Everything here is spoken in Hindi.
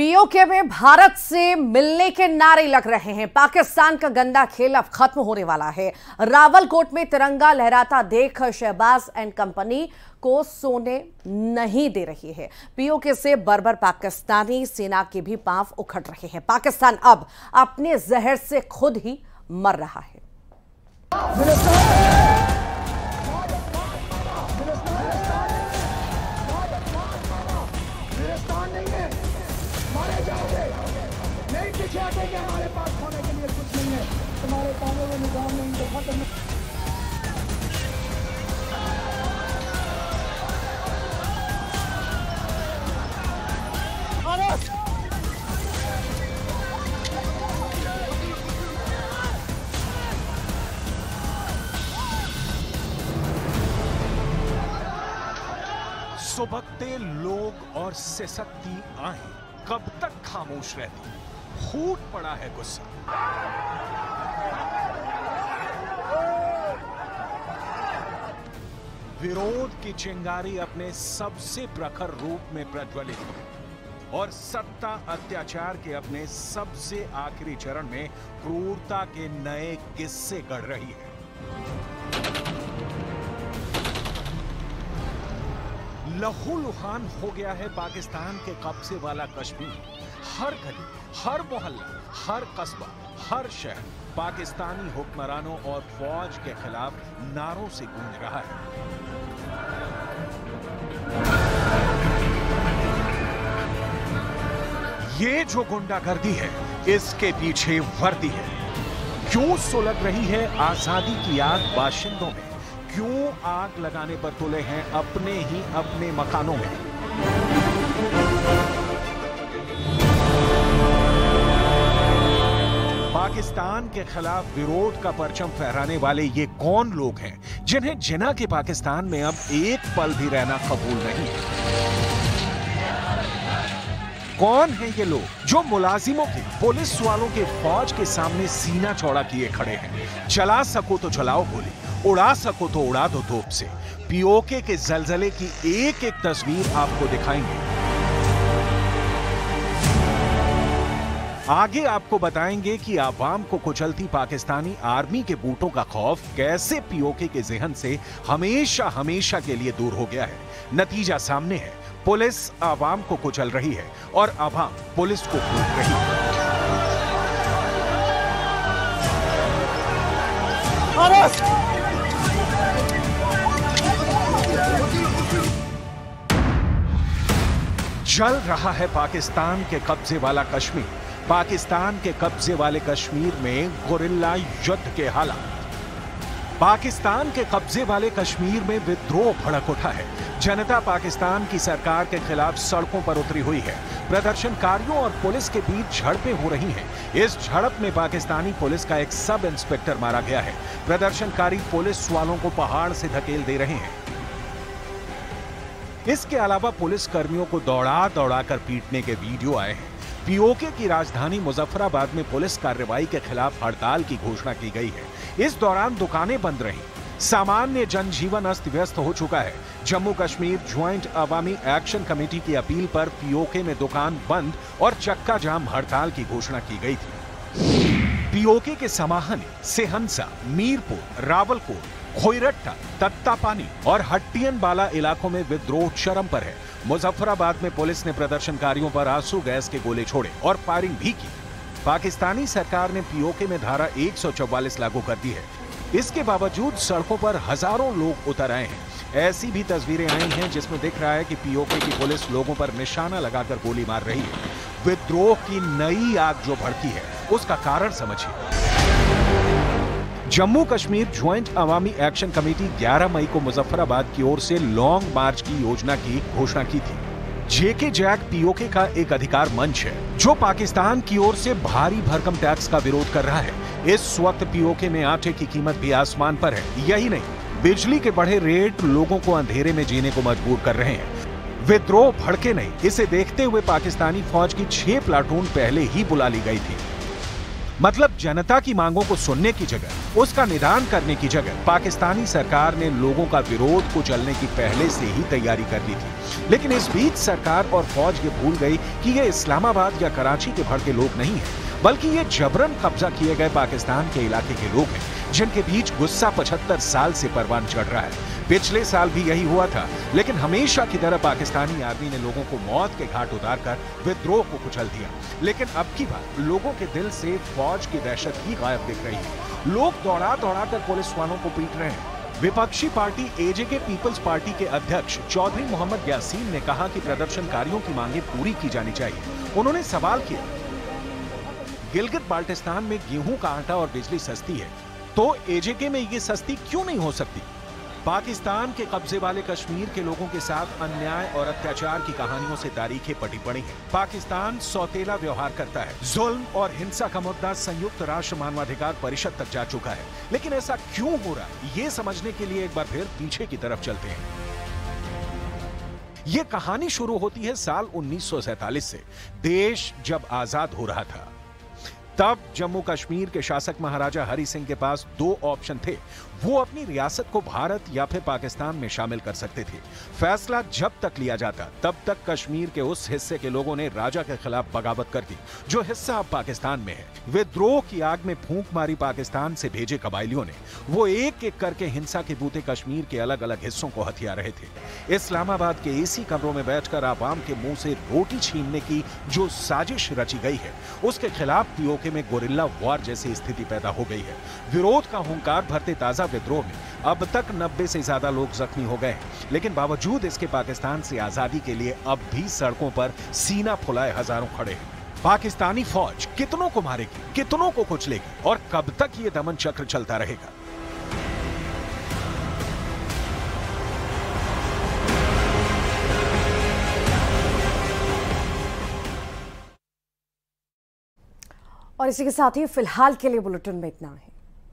पीओके में भारत से मिलने के नारे लग रहे हैं। पाकिस्तान का गंदा खेल अब खत्म होने वाला है। रावलकोट में तिरंगा लहराता देख शहबाज एंड कंपनी को सोने नहीं दे रही है। पीओके से बर्बर पाकिस्तानी सेना के भी पाँव उखड़ रहे हैं। पाकिस्तान अब अपने जहर से खुद ही मर रहा है। नहीं पीछे हटेंगे हमारे पास खाने के लिए कुछ नहीं है तुम्हारे कानून निज़ाम नहीं तो खत्म सुबकते लोग और सिसकती आहें कब तक खामोश रहती? फूट पड़ा है गुस्सा। विरोध की चिंगारी अपने सबसे प्रखर रूप में प्रज्वलित है और सत्ता अत्याचार के अपने सबसे आखिरी चरण में क्रूरता के नए किस्से गढ़ रही है। लहू लुहान हो गया है पाकिस्तान के कब्जे वाला कश्मीर। हर गली, हर मोहल्ला, हर कस्बा, हर शहर पाकिस्तानी हुक्मरानों और फौज के खिलाफ नारों से गूंज रहा है। ये जो गुंडागर्दी है, इसके पीछे वर्दी है। क्यों सुलग रही है आज़ादी की आग बाशिंदों में? क्यों आग लगाने पर तुले हैं अपने ही अपने मकानों में? के खिलाफ विरोध का परचम फहराने वाले ये कौन लोग हैं, जिन्हें जिना के पाकिस्तान में अब एक पल भी रहना कबूल नहीं है? कौन है ये लोग जो मुलाजिमों के, पुलिस वालों के फौज के सामने सीना चौड़ा किए खड़े हैं? चला सको तो चलाओ गोली, उड़ा सको तो उड़ा दो तोप से। पीओके के जलजले की एक एक तस्वीर आपको दिखाएँगे। आगे आपको बताएँगे कि आवाम को कुचलती पाकिस्तानी आर्मी के बूटों का खौफ कैसे पीओके के जहन से हमेशा हमेशा के लिए दूर हो गया है। नतीजा सामने है। पुलिस आवाम को कुचल रही है और आवाम पुलिस को कूट रही है। जल रहा है पाकिस्तान के कब्जे वाला कश्मीर। पाकिस्तान के कब्जे वाले कश्मीर में गुरिल्ला युद्ध के हालात। पाकिस्तान के कब्जे वाले कश्मीर में विद्रोह भड़क उठा है। जनता पाकिस्तान की सरकार के खिलाफ सड़कों पर उतरी हुई है। प्रदर्शनकारियों और पुलिस के बीच झड़पें हो रही हैं। इस झड़प में पाकिस्तानी पुलिस का एक सब इंस्पेक्टर मारा गया है। प्रदर्शनकारी पुलिस वालों को पहाड़ से धकेल दे रहे हैं। इसके अलावा पुलिस कर्मियों को दौड़ा दौड़ा कर पीटने के वीडियो आए हैं। पीओके की राजधानी मुजफ्फराबाद में पुलिस कार्रवाई के खिलाफ हड़ताल की घोषणा की गई है। इस दौरान दुकानें बंद रही। सामान्य जनजीवन अस्त व्यस्त हो चुका है। Jammu Kashmir joint Awami action committee की अपील पर पीओके में दुकान बंद और चक्का जाम हड़ताल की घोषणा की गई थी। पीओके के समाहनी सेहंसा, मीरपुर, रावलकोट खोईरट्टा तत्तापानी और हट्टियन बाला इलाकों में विद्रोह चरम पर है। मुजफ्फराबाद में पुलिस ने प्रदर्शनकारियों पर आँसू गैस के गोले छोड़े और फायरिंग भी की। पाकिस्तानी सरकार ने पीओके में धारा 144 लागू कर दी है। इसके बावजूद सड़कों पर हज़ारों लोग उतर आए हैं। ऐसी भी तस्वीरें आई हैं जिसमें दिख रहा है कि पीओके की पुलिस लोगों पर निशाना लगाकर गोली मार रही है। विद्रोह की नई आग जो भड़की है, उसका कारण समझिए। Jammu Kashmir joint Awami action committee 11 मई को मुजफ्फराबाद की ओर से लॉन्ग मार्च की योजना की घोषणा की थी। जेके जैक पीओके का एक अधिकार मंच है, जो पाकिस्तान की ओर से भारी भरकम टैक्स का विरोध कर रहा है। इस वक्त पीओके में आटे की कीमत भी आसमान पर है। यही नहीं, बिजली के बढ़े रेट लोगों को अंधेरे में जीने को मजबूर कर रहे हैं। विद्रोह भड़के नहीं, इसे देखते हुए पाकिस्तानी फौज की छह प्लाटून पहले ही बुला ली गई थी। मतलब जनता की मांगों को सुनने की जगह। उसका निदान करने की जगह पाकिस्तानी सरकार ने लोगों का विरोध को चलने की पहले से ही तैयारी कर ली थी। लेकिन इस बीच सरकार और फौज ये भूल गई कि ये इस्लामाबाद या कराची के भर के लोग नहीं है, बल्कि ये जबरन कब्जा किए गए पाकिस्तान के इलाके के लोग हैं, जिनके बीच गुस्सा पचहत्तर साल से परवान चढ़ रहा है। पिछले साल भी यही हुआ था, लेकिन हमेशा की तरह पाकिस्तानी आर्मी ने लोगों को मौत के घाट उतारकर विद्रोह को कुचल दिया। लेकिन अब की बार लोगों के दिल से फौज की दहशत ही गायब दिख रही है। लोग दौड़ा दौड़ा कर पुलिस वालों को पीट रहे हैं। विपक्षी पार्टी एजेके पीपल्स पार्टी के अध्यक्ष चौधरी मोहम्मद यासीन ने कहा कि प्रदर्शनकारियों की मांगे पूरी की जानी चाहिए। उन्होंने सवाल किया, गिलगित बाल्टिस्तान में गेहूँ का आटा और बिजली सस्ती है तो एजेके में ये सस्ती क्यों नहीं हो सकती? पाकिस्तान के कब्जे वाले कश्मीर के लोगों के साथ अन्याय और अत्याचार की कहानियों से तारीखें पटी पड़ी हैं। पाकिस्तान सौतेला व्यवहार करता है। जुल्म और हिंसा का मुद्दा संयुक्त राष्ट्र मानवाधिकार परिषद तक जा चुका है। लेकिन ऐसा क्यों हो रहा है? ये समझने के लिए एक बार फिर पीछे की तरफ़ चलते हैं। ये कहानी शुरू होती है साल उन्नीस से। देश जब आज़ाद हो रहा था तब जम्मू कश्मीर के शासक महाराजा हरि सिंह के पास दो ऑप्शन थे। वो अपनी रियासत को भारत या फिर पाकिस्तान में शामिल कर सकते थे। फैसला जब तक लिया जाता, तब तक कश्मीर के उस हिस्से के लोगों ने राजा के खिलाफ बगावत कर दी, जो हिस्सा अब पाकिस्तान में है। विद्रोह की आग में फूंक मारी पाकिस्तान से भेजे कबायलियों ने। वो एक एक करके हिंसा के बूते कश्मीर के अलग अलग हिस्सों को हथिया रहे थे। इस्लामाबाद के एसी कमरों में बैठकर आवाम के मुँह से रोटी छीनने की जो साजिश रची गई है, उसके खिलाफ पीओके में गोरिल्ला वॉर जैसी स्थिति पैदा हो गई है। विरोध का हुंकार भरते ताज़ा विद्रोह में। अब तक 90 से ज़्यादा लोग जख्मी हो गए लेकिन बावजूद इसके पाकिस्तान से आज़ादी के लिए अब भी सड़कों पर सीना फुलाए हज़ारों खड़े हैं। पाकिस्तानी फौज कितनों को मारेगी, कितनों को कुचलेगी और कब तक ये दमन चक्र चलता रहेगा? और इसी के साथ ही फ़िलहाल के लिए बुलेटिन में इतना है।